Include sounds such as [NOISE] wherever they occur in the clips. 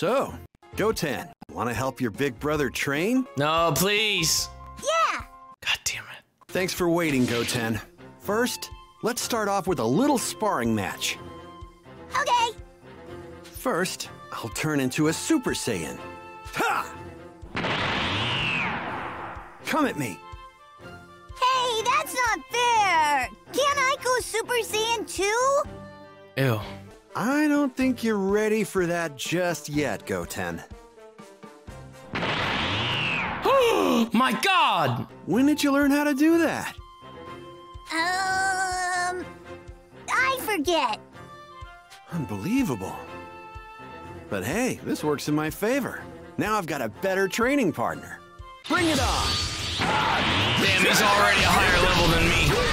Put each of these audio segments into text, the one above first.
So, Goten, want to help your big brother train? No, please. Yeah! God damn it. Thanks for waiting, Goten. First, let's start off with a little sparring match. Okay. First, I'll turn into a Super Saiyan. Ha! Come at me. Hey, that's not fair! Can't I go Super Saiyan too? Ew. I don't think you're ready for that just yet, Goten. [GASPS] My God! When did you learn how to do that? Um. I forget. Unbelievable. But hey, this works in my favor. Now I've got a better training partner. Bring it on! Damn, he's already a higher level than me.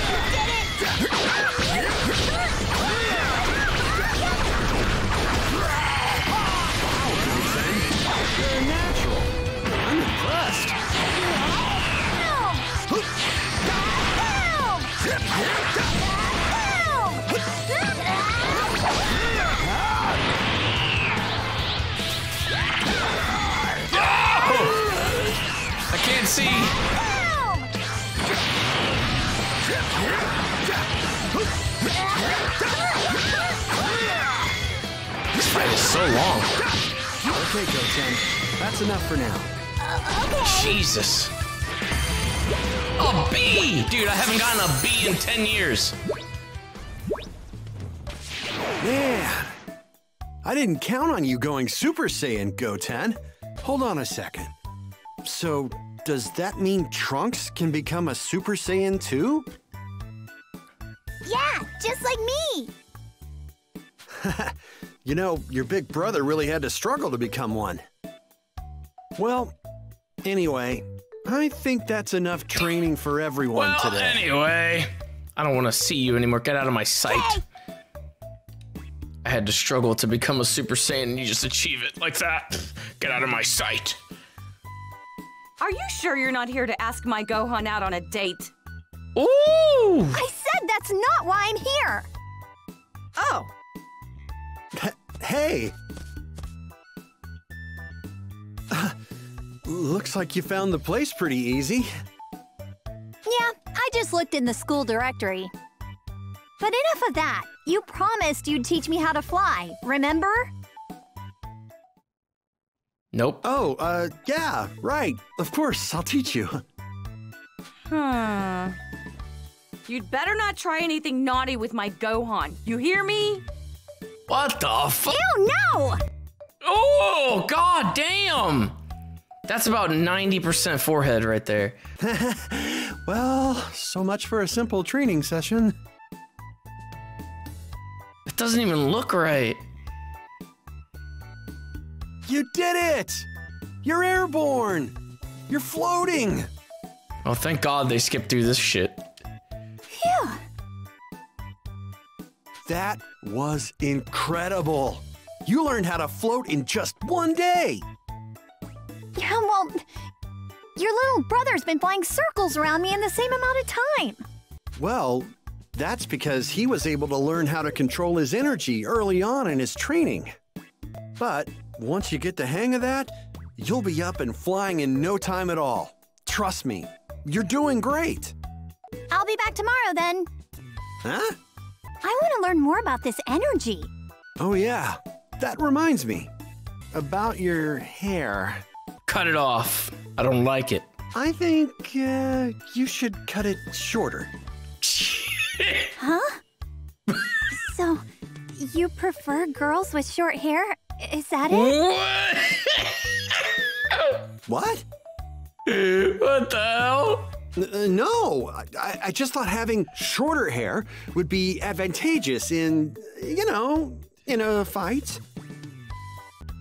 This fight is so long. Okay, Goten. That's enough for now. Jesus. A B! Dude, I haven't gotten a B in 10 years. Man, I didn't count on you going Super Saiyan, Goten. Hold on a second. So, does that mean Trunks can become a Super Saiyan too? Yeah, just like me. [LAUGHS] You know, your big brother really had to struggle to become one. Well, anyway, I think that's enough training for everyone Well, today. anyway, I don't want to see you anymore. Get out of my sight. Hey. I had to struggle to become a Super Saiyan, and you just achieve it like that. Get out of my sight. Are you sure you're not here to ask my Gohan out on a date? Ooh! I said that's not why I'm here. Oh, Hey! Looks like you found the place pretty easy. Yeah, I just looked in the school directory. But enough of that. You promised you'd teach me how to fly, remember? Nope. Oh, uh, yeah, right. Of course, I'll teach you. hmm. You'd better not try anything naughty with my Gohan. You hear me? What the fuck? Ew, no! Oh, god damn! That's about 90% forehead right there. [LAUGHS] Well, so much for a simple training session. It doesn't even look right. You did it! You're airborne! You're floating! Oh, thank god they skipped through this shit. That was incredible! You learned how to float in just one day! Yeah, well, your little brother's been flying circles around me in the same amount of time. Well, that's because he was able to learn how to control his energy early on in his training. But once you get the hang of that, you'll be up and flying in no time at all. Trust me, you're doing great. I'll be back tomorrow then. Huh? I want to learn more about this energy. Oh, yeah. That reminds me. About your hair. Cut it off. I don't like it. I think uh, you should cut it shorter. [LAUGHS] Huh? so, you prefer girls with short hair? Is that it? What? What? [LAUGHS] what the hell? N- uh, no, I, I just thought having shorter hair would be advantageous in, you know, in a fight.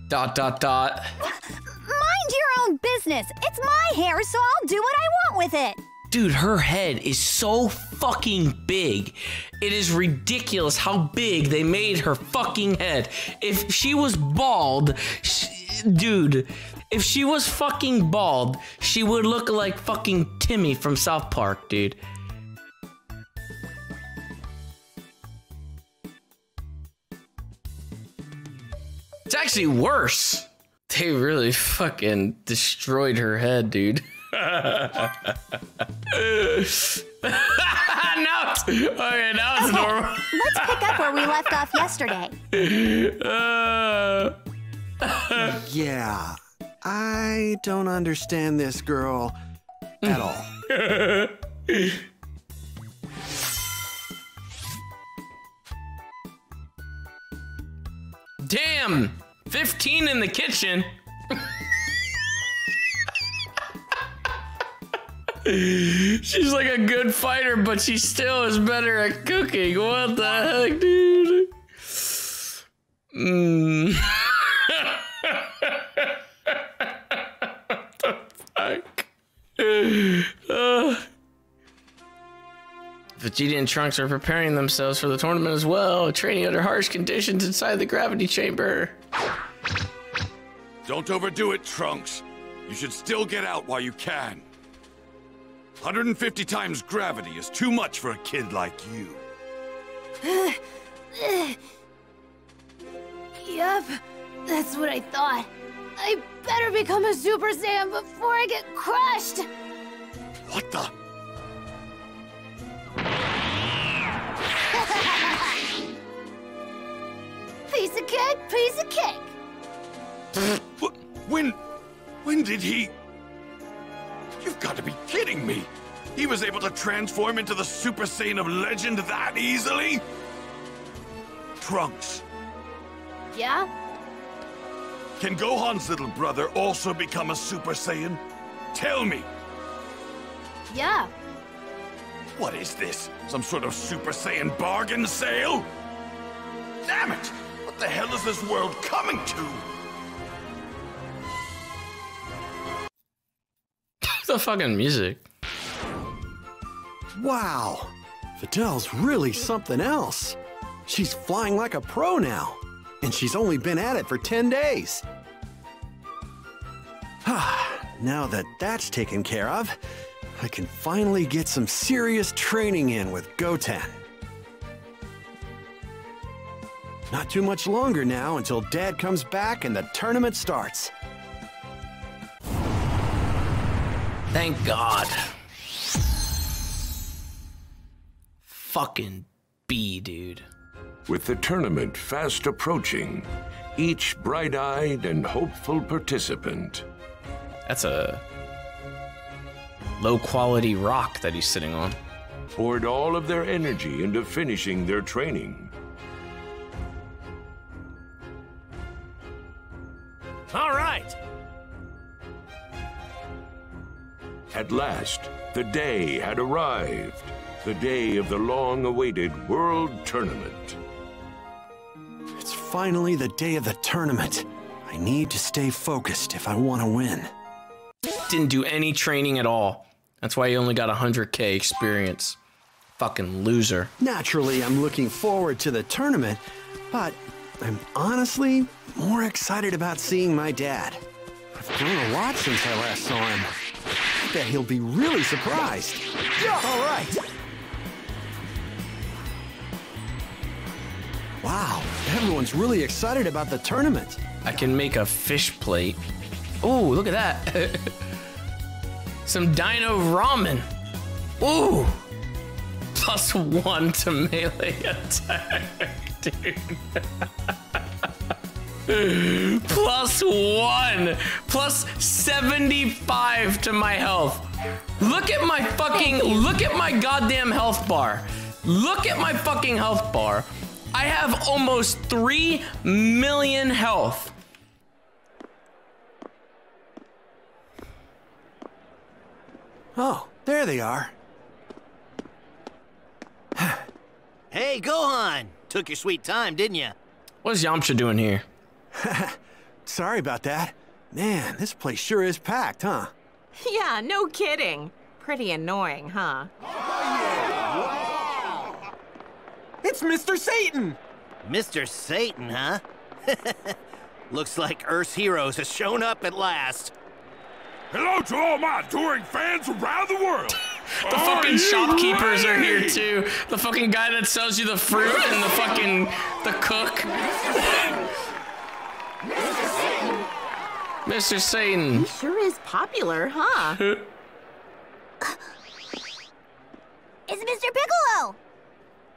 Dot dot dot. Mind your own business. It's my hair, so I'll do what I want with it. Dude, her head is so fucking big. It is ridiculous how big they made her fucking head. If she was bald, sh dude, if she was fucking bald, she would look like fucking Timmy from South Park, dude. It's actually worse. They really fucking destroyed her head, dude. [LAUGHS] now it's okay. Now it's normal. Let's pick up where we left off yesterday. [LAUGHS] Uh, [LAUGHS] Yeah, I don't understand this girl at all. [LAUGHS] damn, fifteen in the kitchen. [LAUGHS] She's like a good fighter, but she still is better at cooking. What the heck, dude? Mm. [LAUGHS] what the fuck? Uh. [SIGHS] Vegeta and Trunks are preparing themselves for the tournament as well, training under harsh conditions inside the gravity chamber. Don't overdo it, Trunks. You should still get out while you can. 150 times gravity is too much for a kid like you. [SIGHS] yep, that's what I thought. I better become a Super Saiyan before I get crushed! What the? [LAUGHS] Piece of cake, piece of cake! Wh- When. When did he. You've got to be kidding me! He was able to transform into the Super Saiyan of legend that easily? Trunks, Yeah? can Gohan's little brother also become a Super Saiyan? Tell me, Yeah. what is this? Some sort of Super Saiyan bargain sale? Damn it! What the hell is this world coming to? the fucking music. Wow, Videl's really something else. She's flying like a pro now, and she's only been at it for 10 days. [SIGHS] now that that's taken care of, I can finally get some serious training in with Goten. Not too much longer now until Dad comes back and the tournament starts. Thank God. Fucking B, dude. With the tournament fast approaching, each bright eyed and hopeful participant That's a low quality rock that he's sitting on. poured all of their energy into finishing their training. All right. At last, the day had arrived. The day of the long awaited World Tournament. It's finally the day of the tournament. I need to stay focused if I want to win. Didn't do any training at all. That's why you only got 100k experience. Fucking loser. Naturally, I'm looking forward to the tournament, but I'm honestly more excited about seeing my dad. I've grown a lot since I last saw him. I bet he'll be really surprised. All right. Wow, everyone's really excited about the tournament. I can make a fish plate. Oh, look at that. [LAUGHS] Some dino ramen. Ooh. Plus one to melee attack, [LAUGHS] dude. [LAUGHS] Plus one. Plus 75 to my health. Look at my fucking, look at my goddamn health bar. Look at my fucking health bar. I have almost 3 million health. Oh, there they are. Hey, Gohan! Took your sweet time, didn't you? What's Yamcha doing here? [LAUGHS] Sorry about that. Man, this place sure is packed, huh? Yeah, no kidding. Pretty annoying, huh? It's Mr. Satan! Mr. Satan, huh? [LAUGHS] Looks like Earth's heroes has shown up at last. Hello to all my touring fans around the world! The fucking shopkeepers are here too. The fucking guy that sells you the fruit and the fucking the cook. Mr. Satan. He sure is popular, huh? [LAUGHS] It's Mr. Piccolo!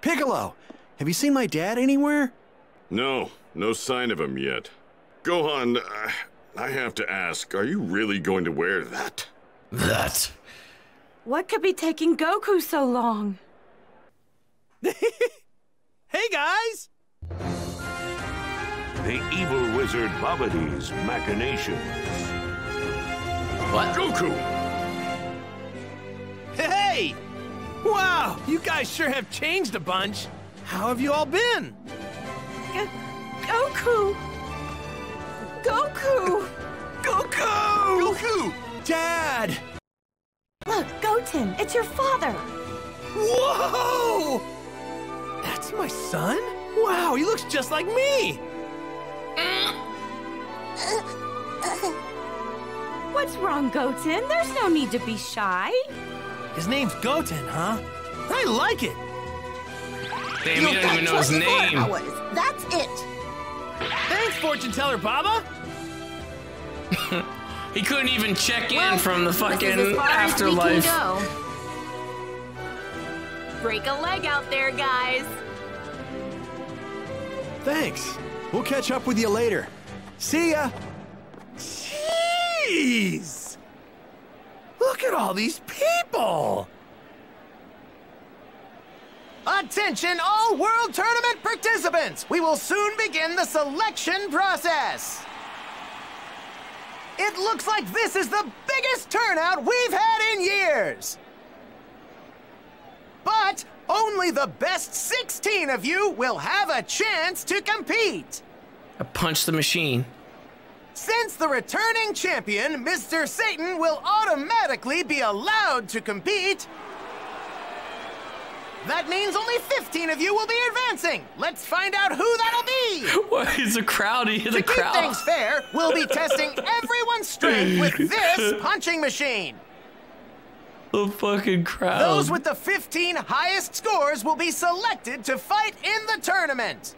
Piccolo, have you seen my dad anywhere? No, no sign of him yet. Gohan, uh, I have to ask, are you really going to wear that? That. What could be taking Goku so long? [LAUGHS] Hey guys! The evil wizard Babidi's machinations. What? Goku! Hey! Wow, you guys sure have changed a bunch. How have you all been? Go- Goku! Goku! Goku! Goku! Dad! Look, Goten, it's your father. Whoa! That's my son? Wow, he looks just like me! What's wrong, Goten? There's no need to be shy. His name's Goten, huh? I like it! Damn, you don't even know his name. Hours. That's it. Thanks, fortune teller Baba! [LAUGHS] He couldn't even check in from the This is as fucking far as we afterlife. can go. Break a leg out there, guys. Thanks. We'll catch up with you later. See ya! Jeez! Look at all these people! Attention, all World Tournament participants! We will soon begin the selection process! It looks like this is the biggest turnout we've had in years! But only the best 16 of you will have a chance to compete! I punched the machine. Since the returning champion, Mr. Satan, will automatically be allowed to compete, that means only 15 of you will be advancing. Let's find out who that'll be. [LAUGHS] What is a crowdy? to The keep crowd. things fair, we'll be testing everyone's strength with [LAUGHS] this punching machine. The fucking crowd. Those with the 15 highest scores will be selected to fight in the tournament.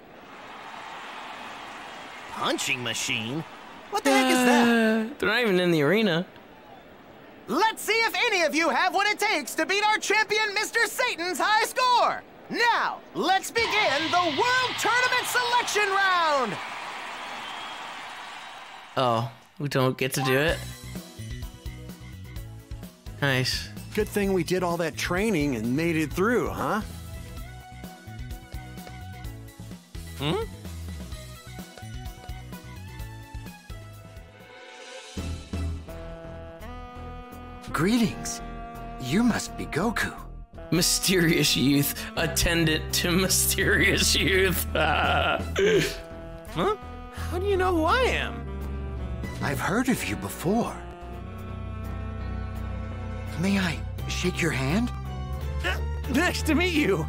Punching machine? What the heck is that? [SIGHS] They're not even in the arena. Let's see if any of you have what it takes to beat our champion, Mr. Satan's high score. Now, let's begin the World Tournament Selection Round. Oh, we don't get to do it. Nice. Good thing we did all that training and made it through, huh? Hmm? Greetings. You must be Goku. Mysterious youth, attendant to mysterious youth. [LAUGHS] Huh? How do you know who I am? I've heard of you before. May I shake your hand? [LAUGHS] Uh, nice to meet you.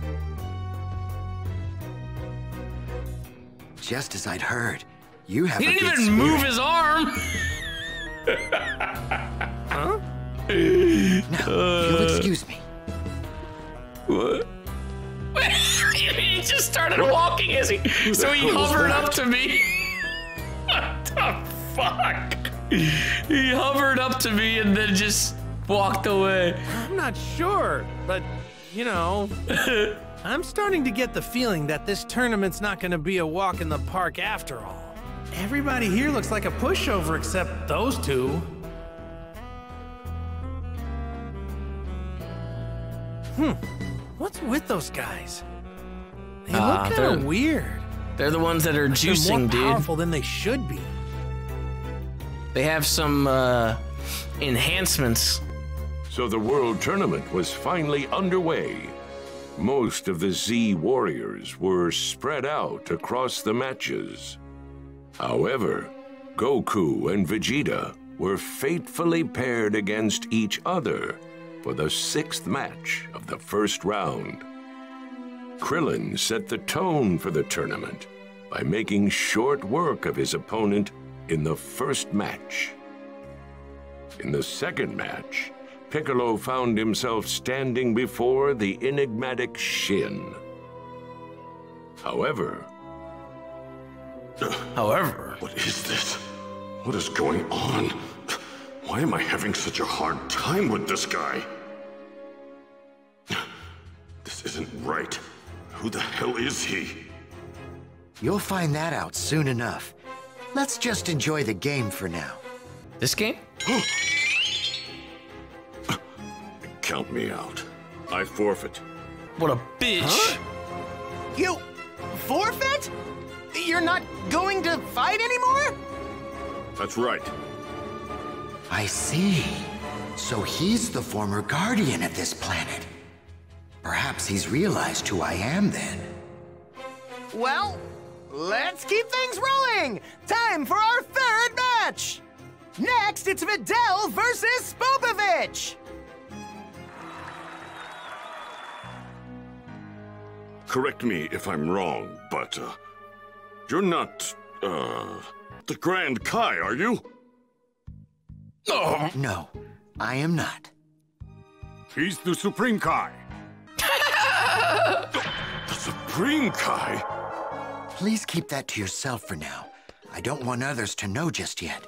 Just as I'd heard, you have he a didn't good even move his arm. [LAUGHS] Now, you'll uh, excuse me. What? [LAUGHS] he just started walking as he. So he hovered up to me. [LAUGHS] what the fuck? He hovered up to me and then just walked away. I'm not sure, but you know, [LAUGHS] I'm starting to get the feeling that this tournament's not going to be a walk in the park after all. Everybody here looks like a pushover except those two. Hmm. What's with those guys? They Ah, look kind of weird. They're the ones that are They're juicing, more dude. powerful than they should be. They have some uh, enhancements. So the World Tournament was finally underway. Most of the Z Warriors were spread out across the matches. However, Goku and Vegeta were fatefully paired against each other for the sixth match of the first round. Krillin set the tone for the tournament by making short work of his opponent in the first match. In the second match, Piccolo found himself standing before the enigmatic Shin. However, However, What is this? What is going on? Why am I having such a hard time with this guy? This isn't right. Who the hell is he? You'll find that out soon enough. Let's just enjoy the game for now. This game? [GASPS] Count me out. I forfeit. What a bitch. You forfeit? You're not going to fight anymore? That's right. I see. So he's the former guardian of this planet. Perhaps he's realized who I am then. Well, let's keep things rolling. Time for our third match. Next, it's Videl versus Spopovich. Correct me if I'm wrong, but uh, you're not uh the Grand Kai, are you? Oh. No, I am not. He's the Supreme Kai. the, [LAUGHS] the Supreme Kai? Please keep that to yourself for now. I don't want others to know just yet.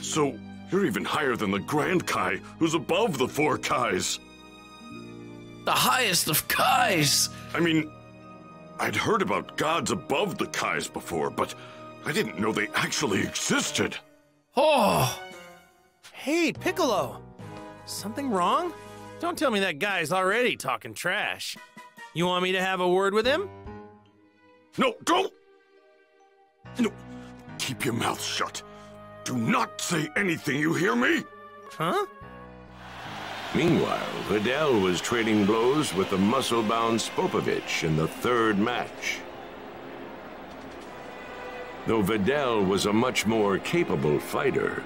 So, you're even higher than the Grand Kai, who's above the four Kais. The highest of Kais! I mean, I'd heard about gods above the Kais before, but I didn't know they actually existed. Oh! Hey, Piccolo! Something wrong? Don't tell me that guy's already talking trash. You want me to have a word with him? No, don't! No, keep your mouth shut. Do not say anything, you hear me? Huh? Meanwhile, Videl was trading blows with the muscle-bound Spopovich in the third match. Though Videl was a much more capable fighter,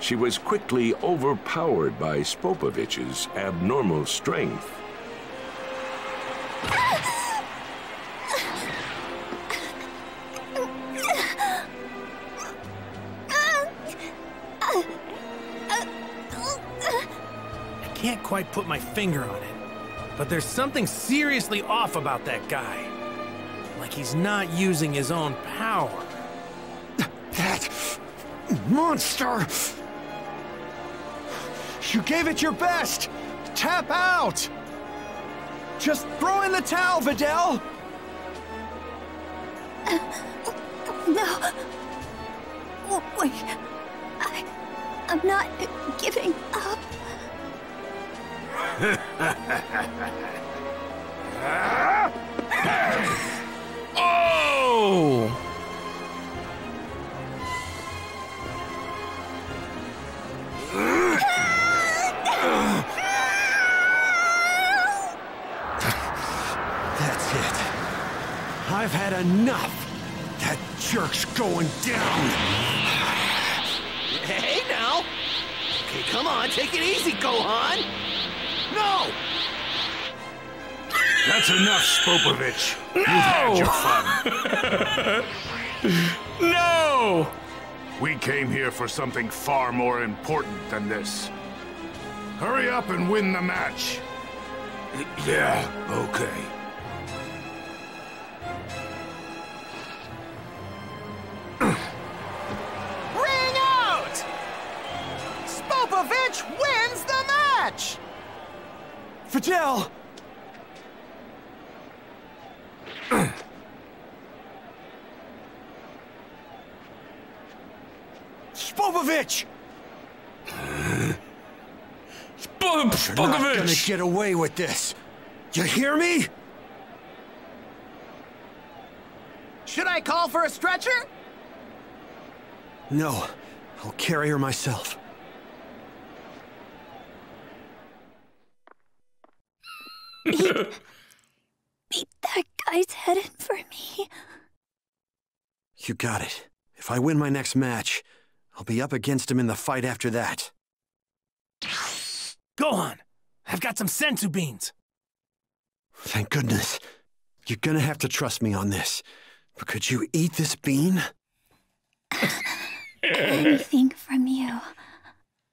she was quickly overpowered by Spopovich's abnormal strength. I can't quite put my finger on it, but there's something seriously off about that guy. Like he's not using his own power. That monster! You gave it your best! Tap out! Just throw in the towel, Videl! Uh, no. Oh, wait. I, I'm not giving up. [LAUGHS] Oh! I've had enough. That jerk's going down. Hey now. Okay, come on, take it easy, Gohan. No! That's enough, Spopovich. You've had your fun. [LAUGHS] No! We came here for something far more important than this. Hurry up and win the match. Yeah, okay. Gonna get away with this. You hear me? Should I call for a stretcher? No, I'll carry her myself. Beat that guy's head in for me. You got it. If I win my next match, I'll be up against him in the fight after that. Gohan, I've got some senzu beans. Thank goodness. You're gonna have to trust me on this. But could you eat this bean? Anything from you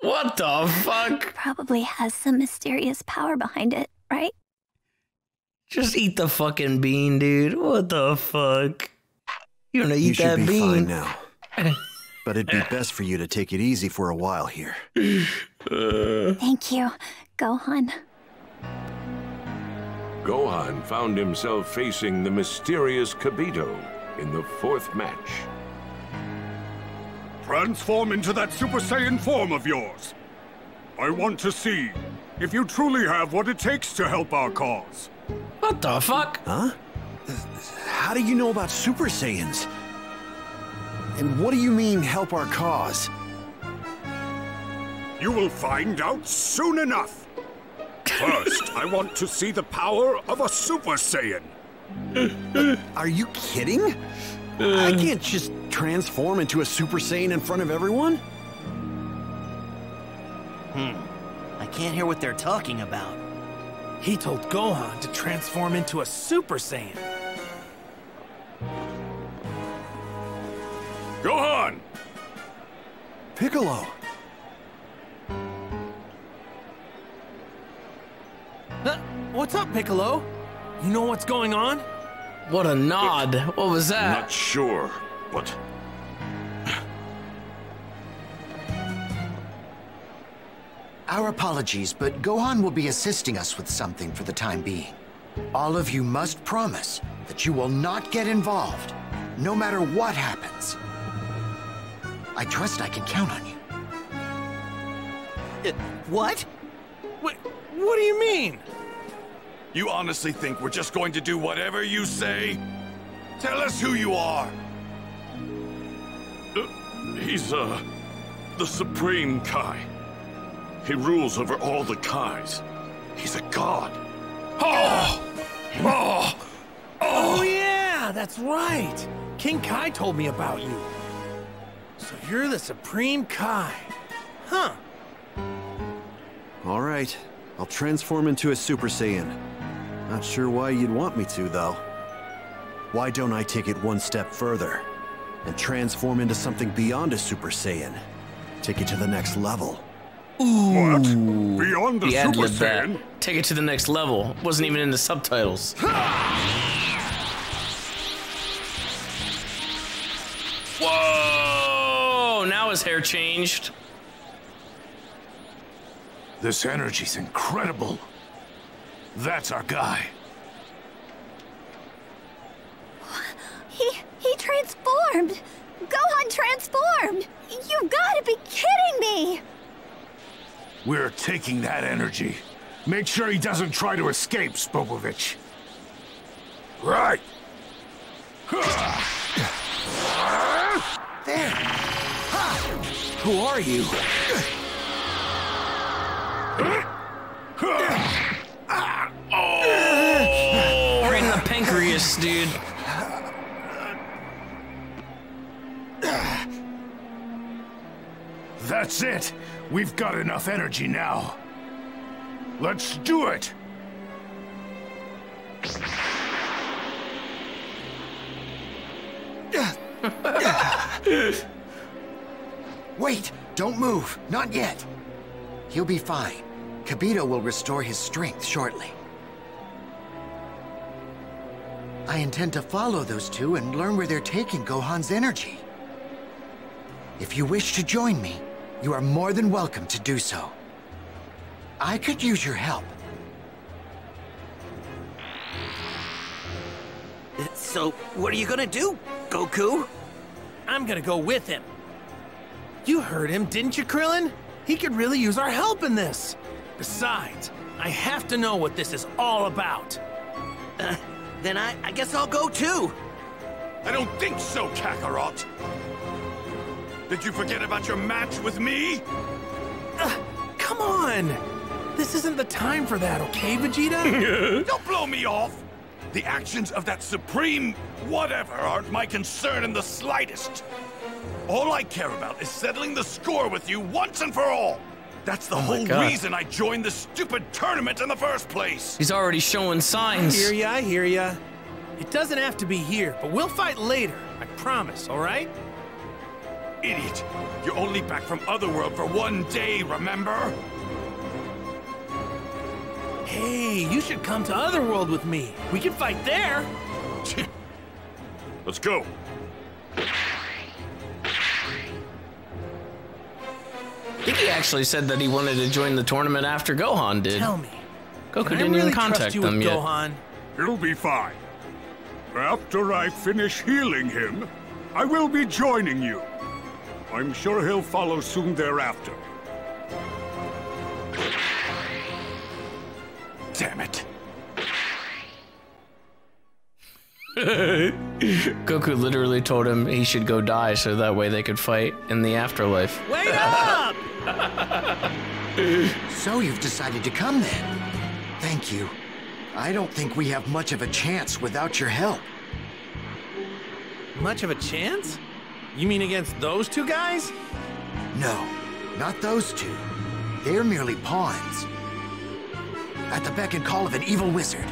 What the fuck? probably has some mysterious power behind it, right? Just eat the fucking bean, dude. What the fuck? You're gonna eat you should that be bean? fine now. but it'd be best for you to take it easy for a while here. Thank you, Gohan. Gohan found himself facing the mysterious Kibito in the fourth match. Transform into that Super Saiyan form of yours. I want to see if you truly have what it takes to help our cause. What the fuck? Huh? How do you know about Super Saiyans? And what do you mean, help our cause? You will find out soon enough. First, I want to see the power of a Super Saiyan. Are you kidding? I can't just transform into a Super Saiyan in front of everyone. Hmm. I can't hear what they're talking about. He told Gohan to transform into a Super Saiyan. Gohan! Piccolo! What's up, Piccolo? You know what's going on? What a nod. What was that? Not sure, but Our apologies, but Gohan will be assisting us with something for the time being. All of you must promise that you will not get involved, no matter what happens. I trust I can count on you. Uh, what? What, what do you mean? You honestly think we're just going to do whatever you say? Tell us who you are. Uh, he's, uh, the Supreme Kai. He rules over all the Kais. He's a god. Oh! Oh! Oh, yeah, that's right. King Kai told me about you. So you're the Supreme Kai. Huh. All right, I'll transform into a Super Saiyan. Not sure why you'd want me to, though. Why don't I take it one step further and transform into something beyond a Super Saiyan? Take it to the next level. What? Beyond the He Super ad-libbed that. Saiyan? Take it to the next level. Wasn't even in the subtitles. Whoa! Now his hair changed. This energy's incredible. That's our guy. He he transformed. Gohan transformed. You've got to be kidding me. We're taking that energy. Make sure he doesn't try to escape, Spopovich. Right. There! Who are you? Pancreas, dude. That's it. We've got enough energy now. Let's do it. [LAUGHS] Wait! Don't move! Not yet! He'll be fine. Kibito will restore his strength shortly. I intend to follow those two and learn where they're taking Gohan's energy. If you wish to join me, you are more than welcome to do so. I could use your help. So, what are you gonna do, Goku? I'm gonna go with him. You heard him, didn't you, Krillin? He could really use our help in this. Besides, I have to know what this is all about. Uh, then I, I guess I'll go too. I don't think so, Kakarot. Did you forget about your match with me? Uh, come on! This isn't the time for that, okay, Vegeta? [LAUGHS] Don't blow me off! The actions of that supreme whatever aren't my concern in the slightest. All I care about is settling the score with you once and for all. That's the Oh whole reason I joined this stupid tournament in the first place. He's already showing signs. I hear ya, I hear ya. It doesn't have to be here, but we'll fight later. I promise, all right? Idiot. You're only back from Otherworld for one day, remember? Hey, you should come to Otherworld with me. We can fight there. [LAUGHS] Let's go. Actually said that he wanted to join the tournament after Gohan did. Tell me. Goku can I didn't really even trust contact you them with yet. Gohan? He'll be fine. After I finish healing him, I will be joining you. I'm sure he'll follow soon thereafter. Damn it. [LAUGHS] Goku literally told him he should go die so that way they could fight in the afterlife. Wait up! So you've decided to come then? Thank you. I don't think we have much of a chance without your help. Much of a chance? You mean against those two guys? No, not those two. They're merely pawns. At the beck and call of an evil wizard.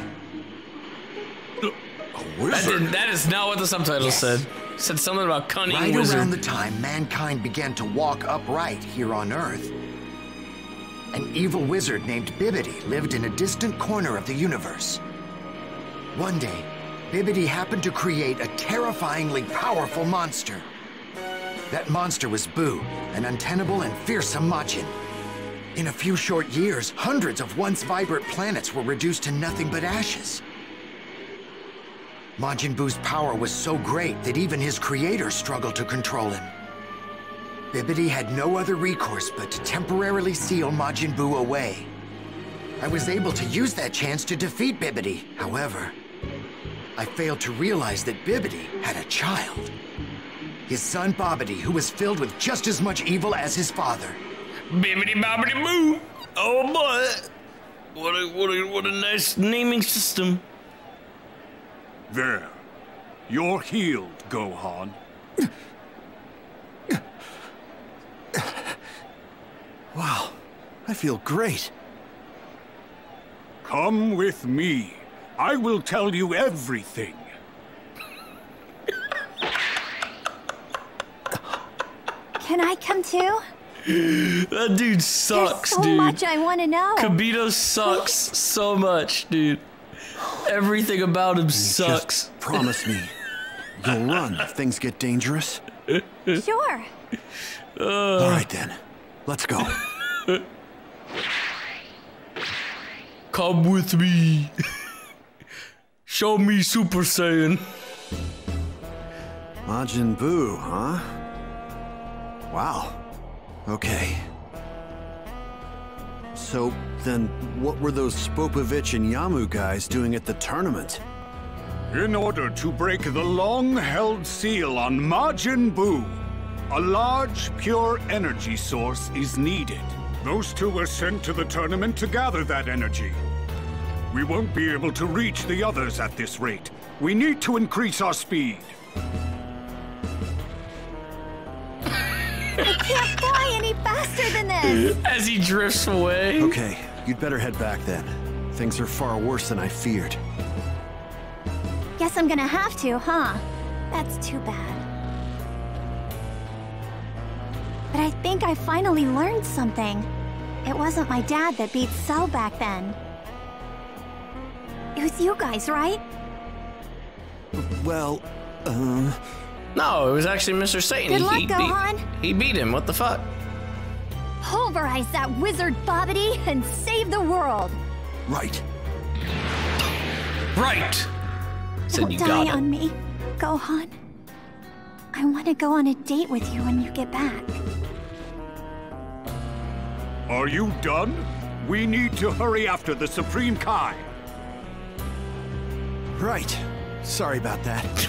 That, didn't, that is not what the subtitle Yes. said. Said something about cunning Right wizard. around the time mankind began to walk upright here on Earth, an evil wizard named Bibbidi lived in a distant corner of the universe. One day, Bibbidi happened to create a terrifyingly powerful monster. That monster was Buu, an untenable and fearsome Majin. In a few short years, hundreds of once vibrant planets were reduced to nothing but ashes. Majin Buu's power was so great that even his creator struggled to control him. Bibbidi had no other recourse but to temporarily seal Majin Buu away. I was able to use that chance to defeat Bibbidi. However, I failed to realize that Bibbidi had a child. His son Babidi, who was filled with just as much evil as his father. Bibbidi bobbidi boo. Oh boy. What a what a what a nice naming system. There. You're healed, Gohan. Wow, I feel great. Come with me. I will tell you everything. Can I come too? That dude sucks, There's so dude. much I want to know. Kibito sucks so much, dude. Everything about him sucks. Just [LAUGHS] promise me you'll run if things get dangerous. Sure. All right then, let's go. Come with me. Show me Super Saiyan. Majin Buu, huh? Wow. Okay. So then, what were those Spopovich and Yamu guys doing at the tournament? In order to break the long-held seal on Majin Buu, a large, pure energy source is needed. Those two were sent to the tournament to gather that energy. We won't be able to reach the others at this rate. We need to increase our speed. [LAUGHS] faster than this. [LAUGHS] As he drifts away. Okay, you'd better head back then. Things are far worse than I feared. Guess I'm gonna have to, huh? That's too bad. But I think I finally learned something. It wasn't my dad that beat Cell back then. It was you guys, right? Well, uh... No, it was actually Mr. Satan. Good luck, he Gohan. Beat, he beat him. What the fuck? Pulverize that wizard Babidi and save the world. Right. Right. Said Don't you die got it. on me, Gohan. I want to go on a date with you when you get back. Are you done? We need to hurry after the Supreme Kai. Right. Sorry about that.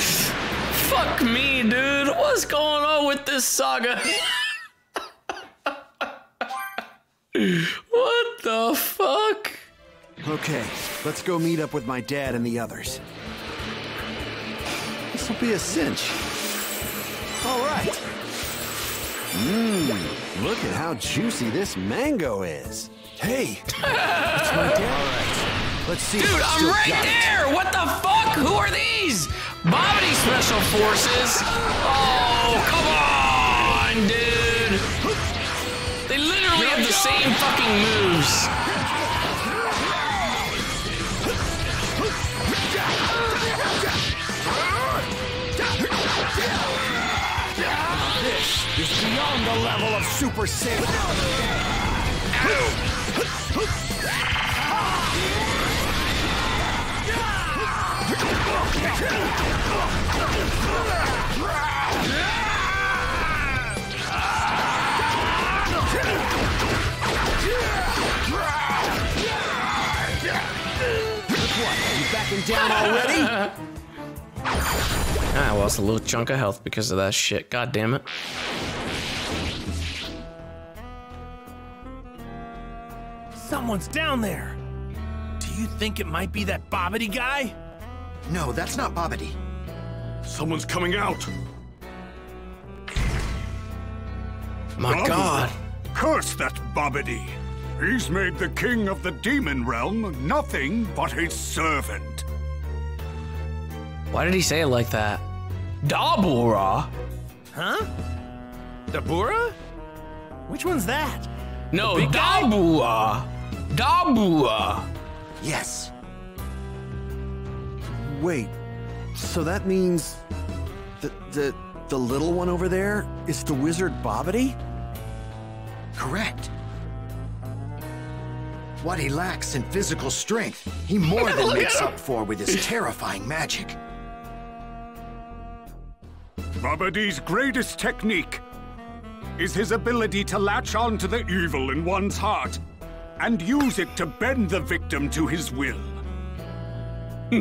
[LAUGHS] Fuck me, dude. What's going on with this saga? what the fuck? Okay, let's go meet up with my dad and the others. This will be a cinch. All right. Mmm, look at how juicy this mango is. Hey, it's my dad. All right, [LAUGHS] let's see. Dude, I'm right got it. there! What the fuck? Who are these? Babidi Special Forces? Oh, come on, dude! They literally have the same fucking moves. This is beyond the level of Super Saiyan. Backing down already? [LAUGHS] Ah, I lost a little chunk of health because of that shit. God damn it. Someone's down there. Do you think it might be that Babidi guy? No, that's not Babidi. Someone's coming out. My Babidi. god. Curse that Babidi! He's made the king of the demon realm nothing but his servant. Why did he say it like that? Dabura? Huh? Dabura? Which one's that? No, The big guy? Dabura. Dabura. Yes. Wait, so that means the the the little one over there is the wizard Babidi? Correct. What he lacks in physical strength, he [LAUGHS] more than makes up for with his terrifying magic. Babidi's greatest technique is his ability to latch on to the evil in one's heart and use it to bend the victim to his will. [LAUGHS]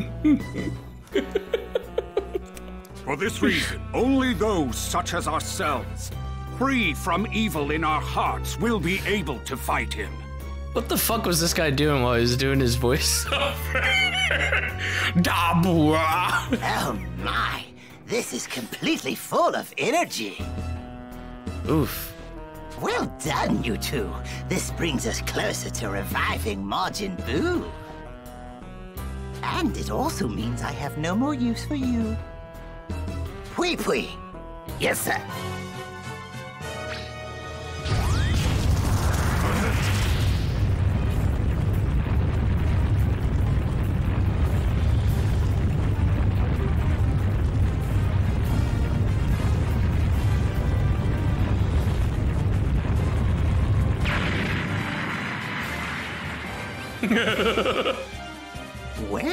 For this reason, only those such as ourselves, free from evil in our hearts, will be able to fight him. What the fuck was this guy doing while he was doing his voice? [LAUGHS] Dabura. Oh my, this is completely full of energy. Oof. Well done, you two. This brings us closer to reviving Majin Buu. And it also means I have no more use for you. Pui Pui. Yes, sir. [LAUGHS]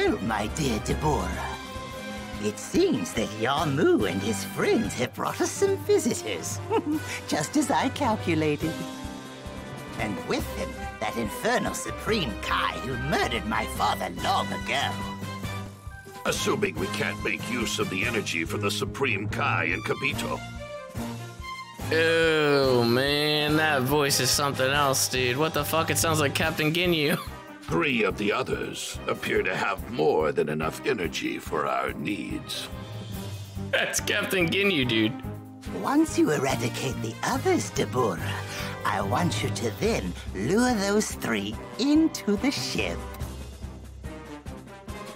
Well, my dear Dabura, it seems that Yamu and his friends have brought us some visitors, [LAUGHS] just as I calculated. And with them, that infernal Supreme Kai who murdered my father long ago. Assuming we can't make use of the energy from the Supreme Kai and Kibito. Oh man, that voice is something else, dude. What the fuck? It sounds like Captain Ginyu. [LAUGHS] Three of the others appear to have more than enough energy for our needs. That's Captain Ginyu, dude. Once you eradicate the others, Dabura, I want you to then lure those three into the ship.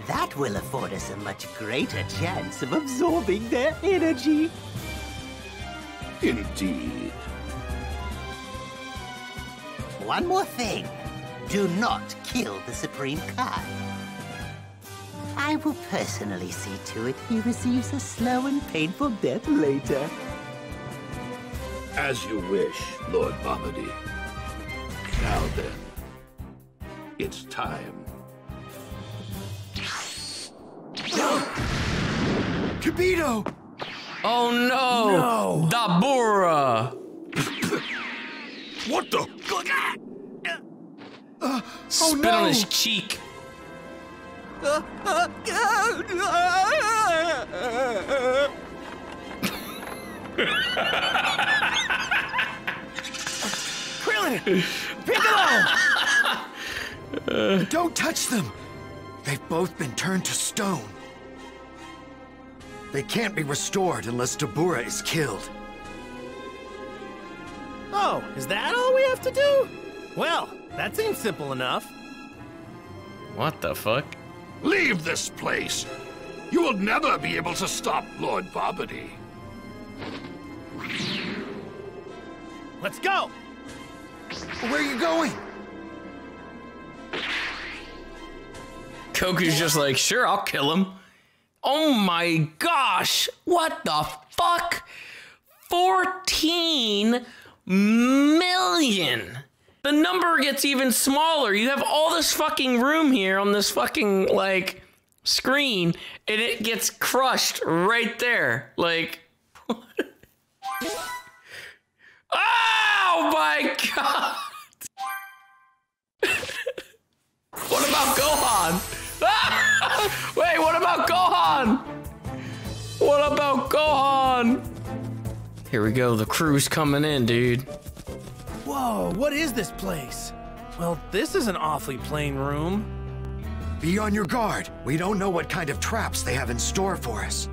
That will afford us a much greater chance of absorbing their energy. Indeed. One more thing. Do not kill the Supreme Kai. I will personally see to it he receives a slow and painful death later. As you wish, Lord Babidi. Now then, it's time. Kibito! Oh no! Dabura! What the? Spit on oh, his cheek. Krillin! Piccolo! Don't touch them! They've both been turned to stone. They can't be restored unless Dabura is killed. Oh, is that all we have to do? Well, that seems simple enough. What the fuck? Leave this place! You will never be able to stop Lord Babidi. Let's go! Where are you going? Goku's just like, sure, I'll kill him. Oh my gosh! What the fuck? 14 million. The number gets even smaller. You have all this fucking room here on this fucking like screen and it gets crushed right there. Like [LAUGHS] Oh my god. [LAUGHS] what about Gohan? [LAUGHS] Wait, what about Gohan? What about Gohan? Here we go. The crew's coming in, dude. Whoa, what is this place? Well, this is an awfully plain room. Be on your guard. We don't know what kind of traps they have in store for us.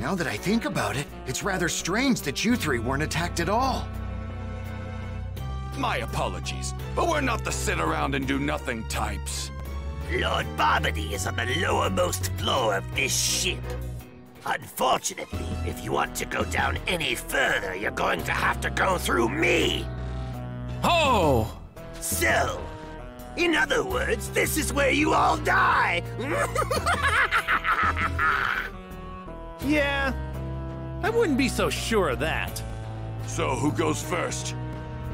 Now that I think about it, it's rather strange that you three weren't attacked at all. My apologies, but we're not the sit around and do nothing types. Lord Babidi is on the lowermost floor of this ship. Unfortunately, if you want to go down any further, you're going to have to go through me. Oh! So, in other words, this is where you all die. [LAUGHS] Yeah, I wouldn't be so sure of that. So who goes first?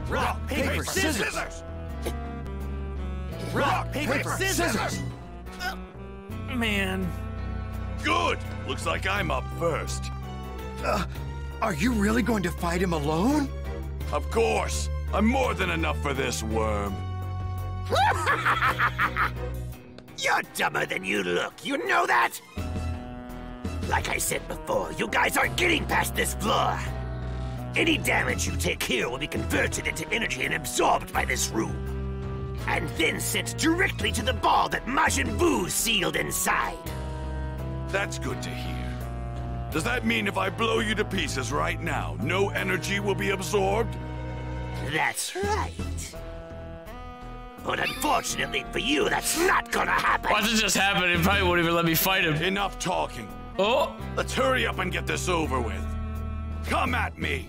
Rock, paper, scissors! [LAUGHS] Rock, paper, scissors! Man. Good! Looks like I'm up first. Uh, are you really going to fight him alone? Of course! I'm more than enough for this worm. [LAUGHS] You're dumber than you look, you know that? Like I said before, you guys aren't getting past this floor. Any damage you take here will be converted into energy and absorbed by this room. And then sent directly to the ball that Majin Buu sealed inside. That's good to hear. Does that mean if I blow you to pieces right now, no energy will be absorbed? That's right. But unfortunately for you, that's not gonna happen. Watch it just happen. It probably won't even let me fight him. Enough talking. Oh! Let's hurry up and get this over with. Come at me!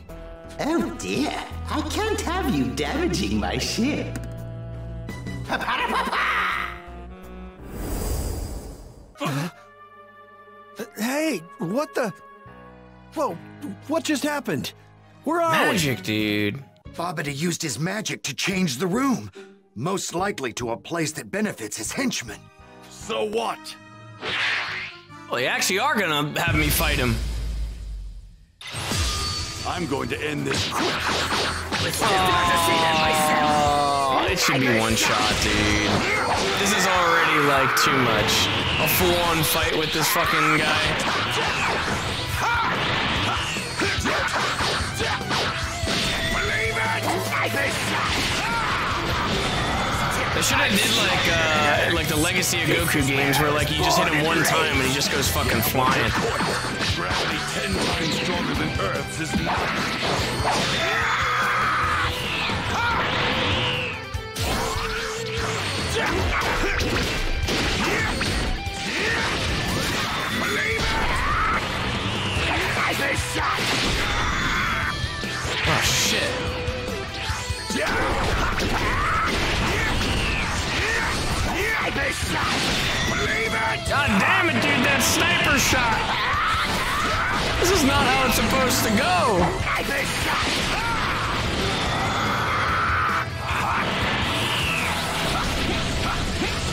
Oh dear, I can't have you damaging my ship. Hey, what the? Whoa, what just happened? Where are Magic, dude. Babidi used his magic to change the room, most likely to a place that benefits his henchmen. So what? Well, you actually are gonna have me fight him. I'm going to end this quick. Oh, it should be one shot, dude. This is already like too much. A full-on fight with this fucking guy. They should have did like uh, like the Legacy of Goku games where like you just hit him one time and he just goes fucking flying. Gravity ten times stronger than Earth's is. Oh shit. God damn it, dude, that sniper shot! This is not how it's supposed to go!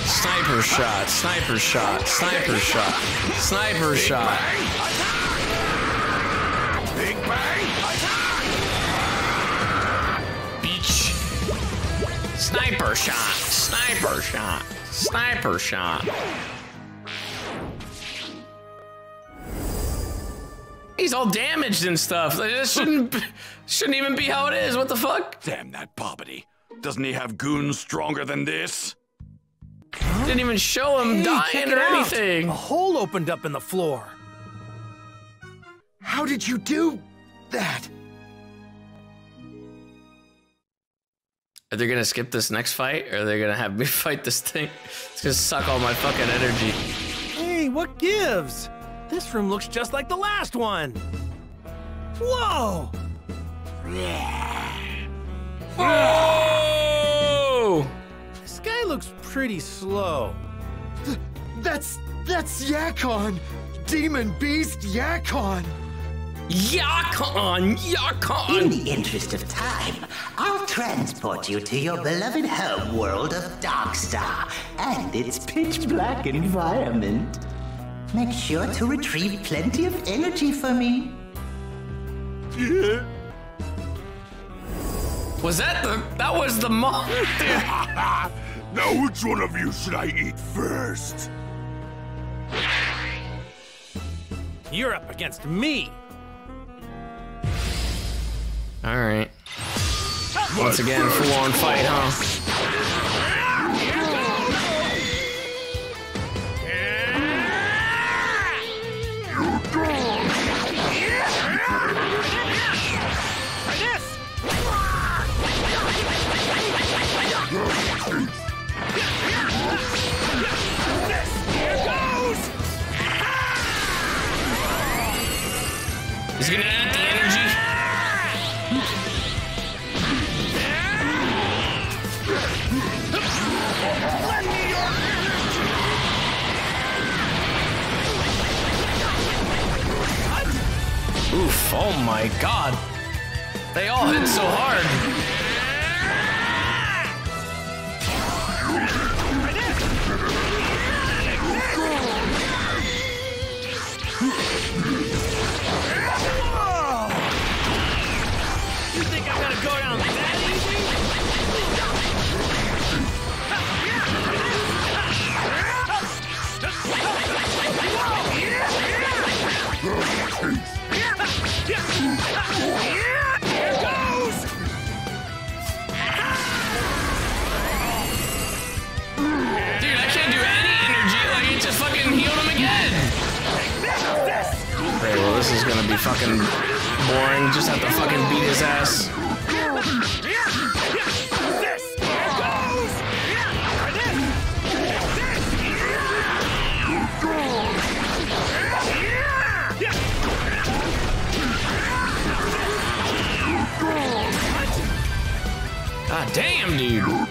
Sniper shot, sniper shot, sniper shot, sniper shot. Big Sniper shot, sniper shot, sniper shot. He's all damaged and stuff. This shouldn't shouldn't even be how it is. What the fuck? Damn that Babidi. Doesn't he have goons stronger than this? Didn't even show him Hey, dying or it out. anything. A hole opened up in the floor. How did you do that? Are they gonna skip this next fight, or are they gonna have me [LAUGHS] fight this thing? It's gonna suck all my fucking energy. Hey, what gives? This room looks just like the last one. Whoa! Whoa! This guy looks pretty slow. That's that's Yakon, demon beast Yakon. Yakon! Yakon! In the interest of time, I'll transport you to your beloved home world of Darkstar and its pitch black environment. Make sure to retrieve plenty of energy for me. [LAUGHS] Was that the. That was the mom? [LAUGHS] now, which one of you should I eat first? You're up against me. Alright. Once again, full on fight, huh? Is he gonna oh my god. They all hit so hard. Fucking boring. Just have to fucking beat his ass. God damn, dude.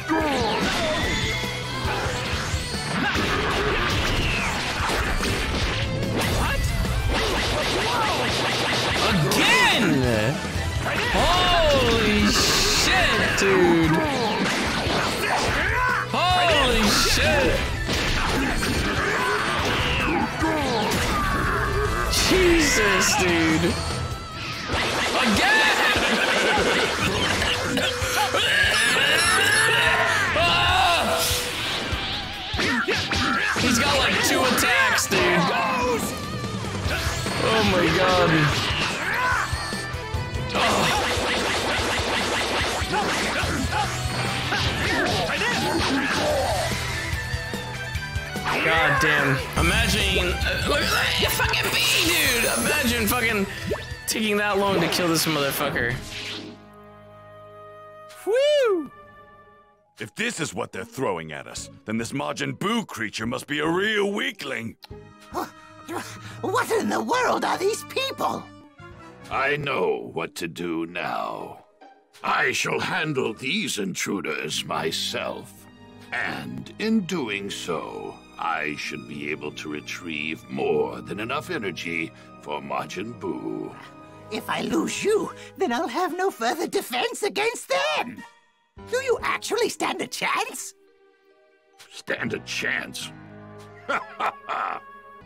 Jesus, dude! Again! [LAUGHS] Ah! He's got like two attacks, dude. Oh my god. God damn. Imagine. Uh, look at that, you fucking bee, dude! Imagine fucking taking that long to kill this motherfucker. Whew! If this is what they're throwing at us, then this Majin Buu creature must be a real weakling. What in the world are these people? I know what to do now. I shall handle these intruders myself. And in doing so, I should be able to retrieve more than enough energy for Majin Buu. If I lose you, then I'll have no further defense against them. Do you actually stand a chance? Stand a chance. [LAUGHS]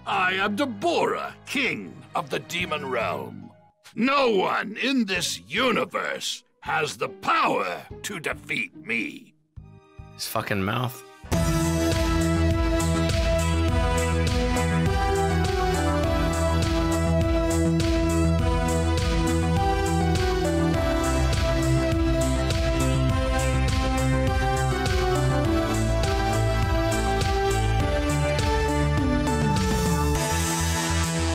I am Dabura, king of the demon realm. No one in this universe has the power to defeat me. His fucking mouth.